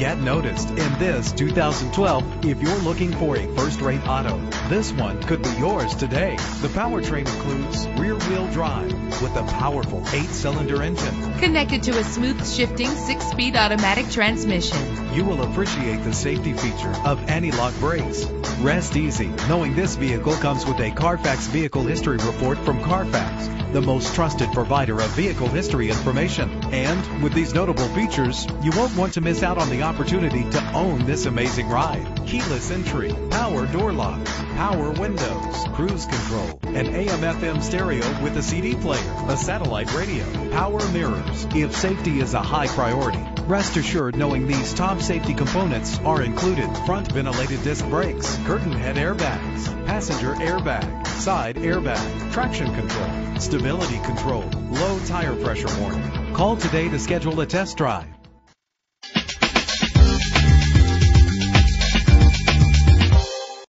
get noticed in this 2012 if you're looking for a first-rate auto. This one could be yours today. The powertrain includes rear-wheel drive with a powerful eight-cylinder engine. Connected to a smooth shifting six-speed automatic transmission. You will appreciate the safety feature of anti-lock brakes. Rest easy knowing this vehicle comes with a Carfax Vehicle History Report from Carfax, the most trusted provider of vehicle history information. And with these notable features, you won't want to miss out on the opportunity to own this amazing ride. Keyless entry, power door locks, power windows, cruise control, an AM FM stereo with a CD player, a satellite radio, power mirrors. If safety is a high priority, rest assured knowing these top safety components are included. Front ventilated disc brakes, curtain head airbags, passenger airbag, side airbag, traction control, stability control, low tire pressure warning. Call today to schedule a test drive.